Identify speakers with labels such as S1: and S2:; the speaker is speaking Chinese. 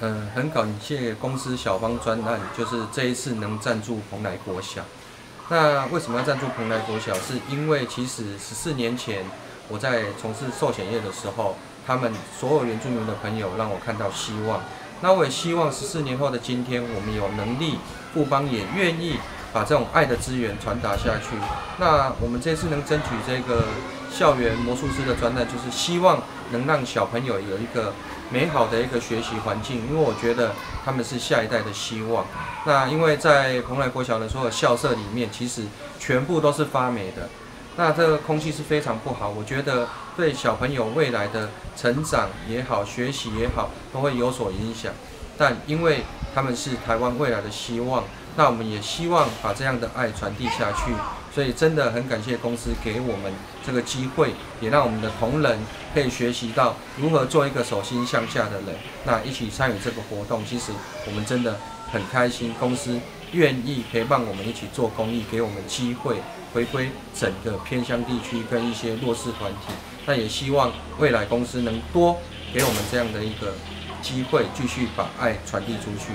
S1: 嗯，很感谢公司小方专案，就是这一次能赞助蓬莱国小。那为什么要赞助蓬莱国小？是因为其实十四年前我在从事寿险业的时候，他们所有原住民的朋友让我看到希望。那我也希望十四年后的今天，我们有能力，富邦也愿意把这种爱的资源传达下去。那我们这次能争取这个校园魔术师的专案，就是希望能让小朋友有一个。美好的一个学习环境，因为我觉得他们是下一代的希望。那因为在蓬莱国小的所有校舍里面，其实全部都是发霉的，那这个空气是非常不好。我觉得对小朋友未来的成长也好，学习也好，都会有所影响。但因为他们是台湾未来的希望，那我们也希望把这样的爱传递下去。所以真的很感谢公司给我们这个机会，也让我们的同仁可以学习到如何做一个手心向下的人。那一起参与这个活动，其实我们真的很开心。公司愿意陪伴我们一起做公益，给我们机会回归整个偏乡地区跟一些弱势团体。那也希望未来公司能多给我们这样的一个机会，继续把爱传递出去。